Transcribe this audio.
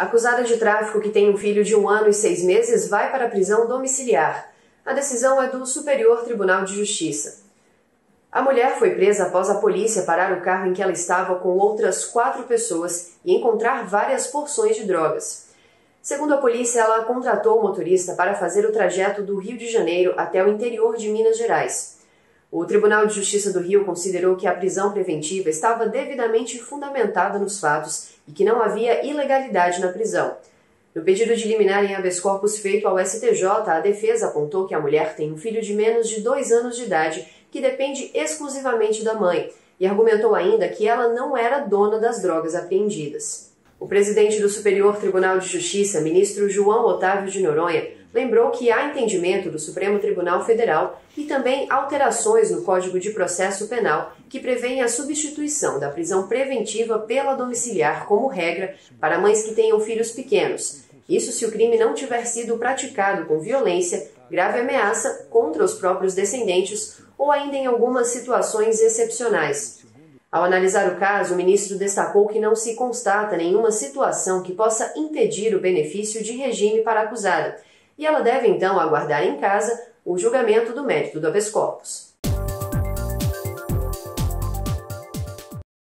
Acusada de tráfico que tem um filho de um ano e seis meses vai para a prisão domiciliar. A decisão é do Superior Tribunal de Justiça. A mulher foi presa após a polícia parar o carro em que ela estava com outras quatro pessoas e encontrar várias porções de drogas. Segundo a polícia, ela contratou o motorista para fazer o trajeto do Rio de Janeiro até o interior de Minas Gerais. O Tribunal de Justiça do Rio considerou que a prisão preventiva estava devidamente fundamentada nos fatos e que não havia ilegalidade na prisão. No pedido de liminar em habeas corpus feito ao STJ, a defesa apontou que a mulher tem um filho de menos de dois anos de idade que depende exclusivamente da mãe e argumentou ainda que ela não era dona das drogas apreendidas. O presidente do Superior Tribunal de Justiça, ministro João Otávio de Noronha, lembrou que há entendimento do Supremo Tribunal Federal e também alterações no Código de Processo Penal que prevêem a substituição da prisão preventiva pela domiciliar como regra para mães que tenham filhos pequenos. Isso se o crime não tiver sido praticado com violência, grave ameaça contra os próprios descendentes ou ainda em algumas situações excepcionais. Ao analisar o caso, o ministro destacou que não se constata nenhuma situação que possa impedir o benefício de regime para a acusada, e ela deve então aguardar em casa o julgamento do mérito do habeas corpus.